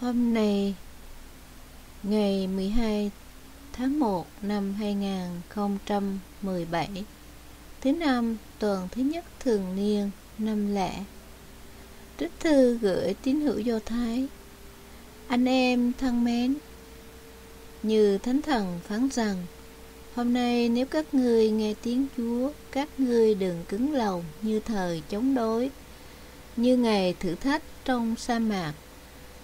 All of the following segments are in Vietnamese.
Hôm nay, ngày 12 tháng 1 năm 2017, thứ năm tuần thứ nhất thường niên năm lẻ. Trích thư gửi tín hữu Do Thái. Anh em thân mến, như Thánh Thần phán rằng, Hôm nay nếu các ngươi nghe tiếng Chúa, các ngươi đừng cứng lòng như thời chống đối, như ngày thử thách trong sa mạc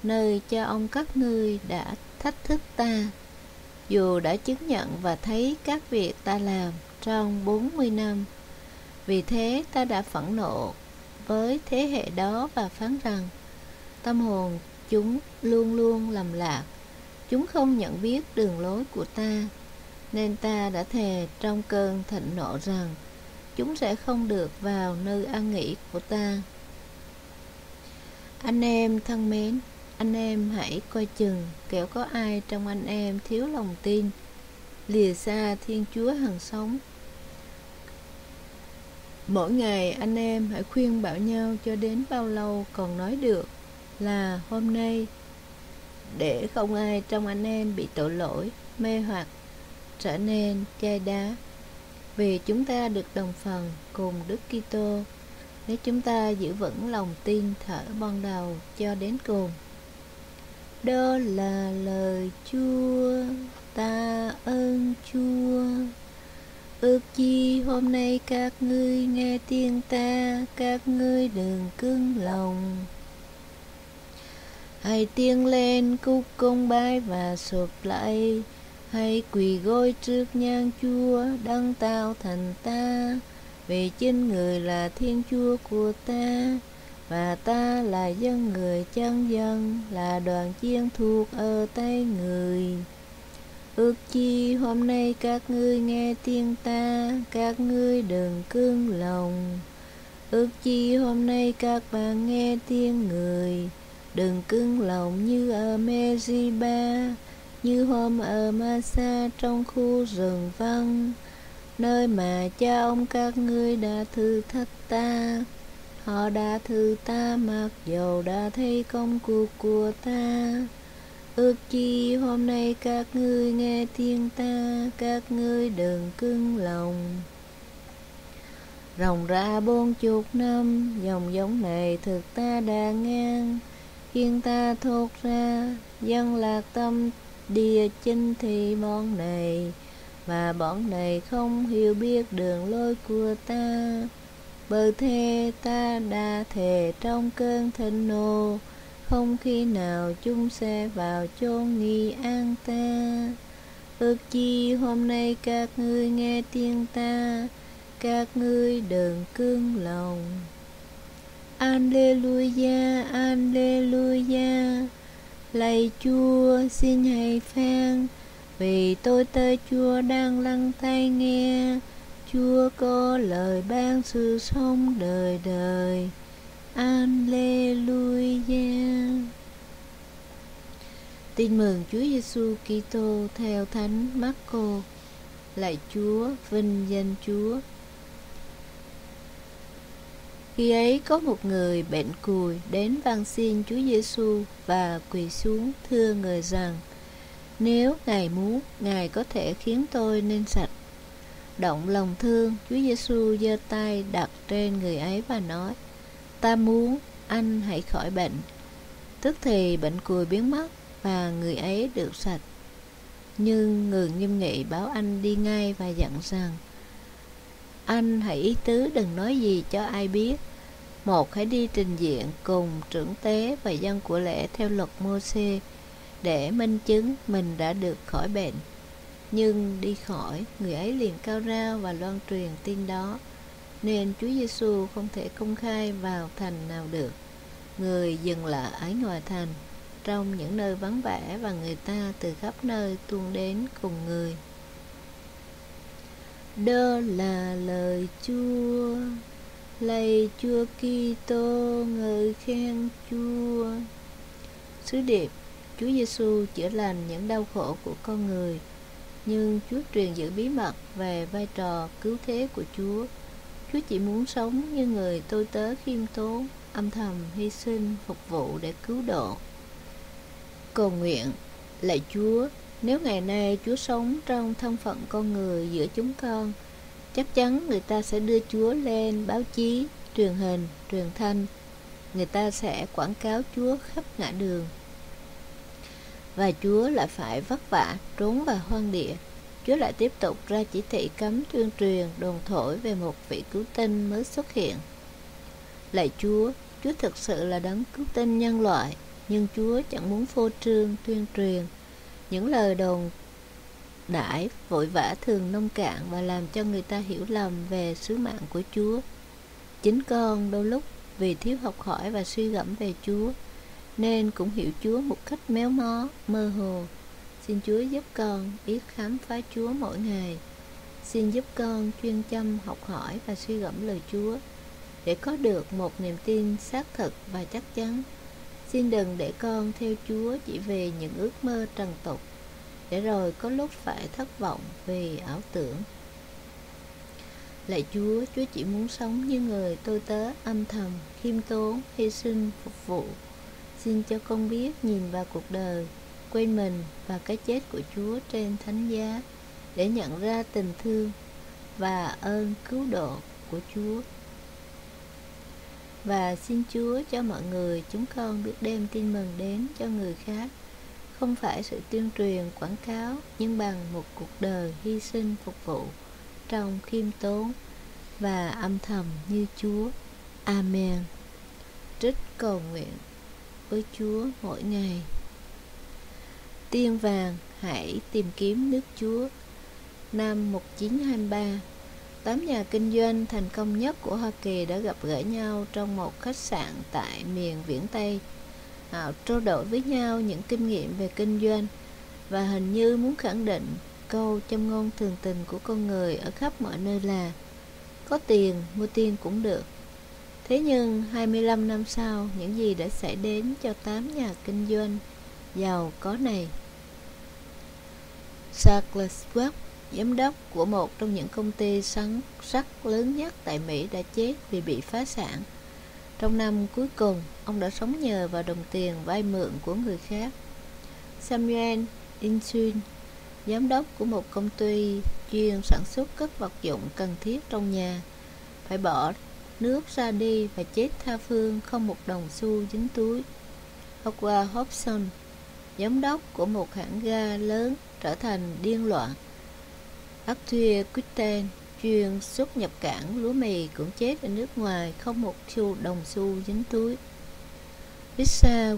nơi cha ông các ngươi đã thách thức ta, dù đã chứng nhận và thấy các việc ta làm trong 40 năm. Vì thế ta đã phẫn nộ với thế hệ đó và phán rằng tâm hồn chúng luôn luôn lầm lạc, chúng không nhận biết đường lối của ta, nên ta đã thề trong cơn thịnh nộ rằng chúng sẽ không được vào nơi an nghỉ của ta. Anh em thân mến, anh em hãy coi chừng, kẻo có ai trong anh em thiếu lòng tin. Lìa xa thiên chúa hằng sống. Mỗi ngày anh em hãy khuyên bảo nhau cho đến bao lâu còn nói được là hôm nay, để không ai trong anh em bị tội lỗi, mê hoặc, trở nên chai đá. Vì chúng ta được đồng phần cùng Đức Kitô, nếu chúng ta giữ vững lòng tin thở ban đầu cho đến cùng đó là lời Chúa, ta ơn Chúa. Ước chi hôm nay các ngươi nghe tiếng ta, các ngươi đừng cứng lòng. Hãy tiếng lên cúc công bái và sụp lại hãy quỳ gối trước nhan chúa đấng tạo thành ta. Vì chính người là thiên chúa của ta và ta là dân người chân dân, là đoàn chiên thuộc ở tay người. Ước chi hôm nay các ngươi nghe tiếng ta, các ngươi đừng cương lòng. Ước chi hôm nay các bạn nghe tiếng người, đừng cứng lòng như ở Meziba như hôm ở Masa trong khu rừng vắng nơi mà cha ông các ngươi đã thử thách ta Họ đã thử ta, mặc dầu đã thấy công cuộc của ta. Ước chi hôm nay các ngươi nghe tiếng ta, Các ngươi đừng cưng lòng. Rồng ra bốn chục năm, Dòng giống này thực ta đã ngang. Khiến ta thốt ra, Dân lạc tâm, địa chinh thì bọn này. Mà bọn này không hiểu biết đường lối của ta. Bờ thê ta đa thề trong cơn thịnh nộ Không khi nào chung xe vào chôn nghi an ta. Ước chi hôm nay các ngươi nghe tiếng ta Các ngươi đừng cương lòng. Alleluia, Alleluia. Lạy Chúa xin hãy phan Vì tôi tơ Chúa đang lắng tai nghe. Chúa có lời ban sự sống đời đời. Alleluia. Tin mừng Chúa Giêsu Kitô theo Thánh Marco. Lạy Chúa, vinh danh Chúa. Khi ấy có một người bệnh cùi đến van xin Chúa Giêsu và quỳ xuống thưa người rằng: Nếu Ngài muốn, Ngài có thể khiến tôi nên sạch động lòng thương, Chúa Giêsu giơ tay đặt trên người ấy và nói: "Ta muốn anh hãy khỏi bệnh." Tức thì bệnh cùi biến mất và người ấy được sạch. Nhưng người nghiêm nghị báo anh đi ngay và dặn rằng: "Anh hãy ý tứ đừng nói gì cho ai biết. Một hãy đi trình diện cùng trưởng tế và dân của lễ theo luật Môsê để minh chứng mình đã được khỏi bệnh." Nhưng đi khỏi, người ấy liền cao rao và loan truyền tin đó, nên Chúa Giêsu không thể công khai vào thành nào được. Người dừng lại ở ngoài thành, trong những nơi vắng vẻ và người ta từ khắp nơi tuôn đến cùng người. Đó là lời Chúa, lạy Chúa Kitô người khen Chúa. Sứ điệp, Chúa Giêsu chữa lành những đau khổ của con người nhưng Chúa truyền giữ bí mật về vai trò cứu thế của Chúa. Chúa chỉ muốn sống như người tôi tớ khiêm tốn, âm thầm hy sinh phục vụ để cứu độ. cầu nguyện Lạy Chúa, nếu ngày nay Chúa sống trong thân phận con người giữa chúng con, chắc chắn người ta sẽ đưa Chúa lên báo chí, truyền hình, truyền thanh. Người ta sẽ quảng cáo Chúa khắp ngã đường. Và Chúa lại phải vất vả trốn vào hoang địa. Chúa lại tiếp tục ra chỉ thị cấm tuyên truyền đồn thổi về một vị cứu tinh mới xuất hiện. Lạy Chúa, Chúa thực sự là đấng cứu tinh nhân loại, nhưng Chúa chẳng muốn phô trương tuyên truyền những lời đồn đãi vội vã thường nông cạn và làm cho người ta hiểu lầm về sứ mạng của Chúa. Chính con đôi lúc vì thiếu học hỏi và suy gẫm về Chúa nên cũng hiểu Chúa một cách méo mó, mơ hồ. Xin Chúa giúp con biết khám phá Chúa mỗi ngày. Xin giúp con chuyên chăm học hỏi và suy gẫm lời Chúa để có được một niềm tin xác thực và chắc chắn Xin đừng để con theo Chúa chỉ về những ước mơ trần tục, để rồi có lúc phải thất vọng vì ảo tưởng. Lạy Chúa, Chúa chỉ muốn sống như người tôi tớ âm thầm, khiêm tốn, hy sinh, phục vụ. Xin cho con biết nhìn vào cuộc đời, quên mình và cái chết của Chúa trên thánh giá để nhận ra tình thương và ơn cứu độ của Chúa và xin Chúa cho mọi người chúng con biết đem tin mừng đến cho người khác không phải sự tuyên truyền quảng cáo nhưng bằng một cuộc đời hy sinh phục vụ trong khiêm tốn và âm thầm như Chúa. Amen. Trích cầu nguyện với Chúa mỗi ngày. Tiên vàng, hãy tìm kiếm nước Chúa. Năm 1923 Tám nhà kinh doanh thành công nhất của Hoa Kỳ đã gặp gỡ nhau trong một khách sạn tại miền Viễn Tây. Họ trao đổi với nhau những kinh nghiệm về kinh doanh và hình như muốn khẳng định câu châm ngôn thường tình của con người ở khắp mọi nơi là, có tiền, mua tiền cũng được. Thế nhưng 25 năm sau, những gì đã xảy đến cho 8 nhà kinh doanh giàu có này? Charles Schwab giám đốc của một trong những công ty sắn sắt lớn nhất tại Mỹ đã chết vì bị phá sản. Trong năm cuối cùng, ông đã sống nhờ vào đồng tiền vay mượn của người khác. Samuel Insun, giám đốc của một công ty chuyên sản xuất các vật dụng cần thiết trong nhà, phải bỏ nước ra đi và chết tha phương không một đồng xu dính túi. Howard Hobson, giám đốc của một hãng ga lớn trở thành điên loạn Arthur Quitten chuyên xuất nhập cảng lúa mì cũng chết ở nước ngoài không một xu đồng xu dính túi. Lisa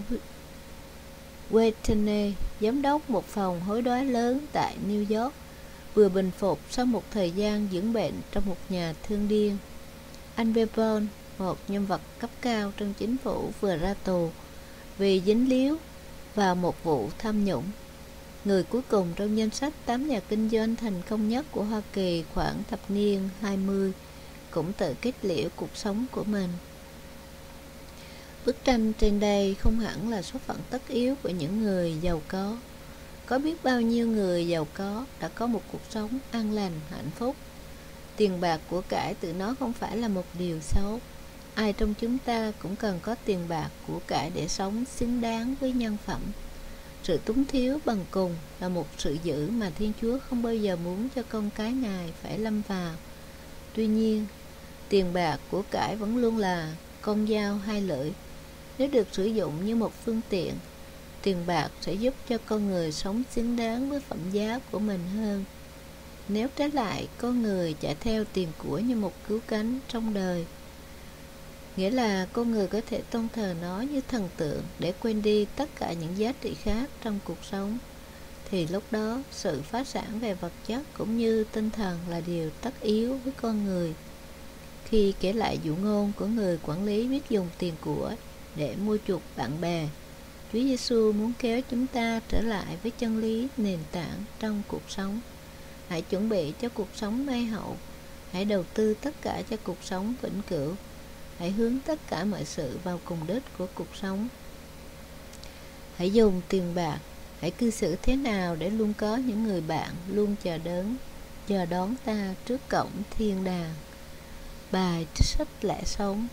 Whitney, giám đốc một phòng hối đoái lớn tại New York, vừa bình phục sau một thời gian dưỡng bệnh trong một nhà thương điên. Anh Bebon, một nhân vật cấp cao trong chính phủ vừa ra tù vì dính líu vào một vụ tham nhũng người cuối cùng trong danh sách 8 nhà kinh doanh thành công nhất của Hoa Kỳ khoảng thập niên 20, cũng tự kết liễu cuộc sống của mình. Bức tranh trên đây không hẳn là số phận tất yếu của những người giàu có. Có biết bao nhiêu người giàu có đã có một cuộc sống an lành, hạnh phúc. Tiền bạc của cải tự nó không phải là một điều xấu. Ai trong chúng ta cũng cần có tiền bạc của cải để sống xứng đáng với nhân phẩm. Sự túng thiếu bằng cùng là một sự dữ mà Thiên Chúa không bao giờ muốn cho con cái Ngài phải lâm vào. Tuy nhiên, tiền bạc của cải vẫn luôn là con dao hai lưỡi. Nếu được sử dụng như một phương tiện, tiền bạc sẽ giúp cho con người sống xứng đáng với phẩm giá của mình hơn. Nếu trái lại, con người chạy theo tiền của như một cứu cánh trong đời, nghĩa là con người có thể tôn thờ nó như thần tượng để quên đi tất cả những giá trị khác trong cuộc sống. Thì lúc đó sự phá sản về vật chất cũng như tinh thần là điều tất yếu với con người. Khi kể lại dụ ngôn của người quản lý biết dùng tiền của để mua chuộc bạn bè Chúa Giêsu muốn kéo chúng ta trở lại với chân lý nền tảng trong cuộc sống. Hãy chuẩn bị cho cuộc sống may hậu. Hãy đầu tư tất cả cho cuộc sống vĩnh cửu. Hãy hướng tất cả mọi sự vào cùng đích của cuộc sống. Hãy dùng tiền bạc. Hãy cư xử thế nào để luôn có những người bạn luôn chờ đón chờ đón ta trước cổng thiên đàng? Bài trích sách lẽ sống.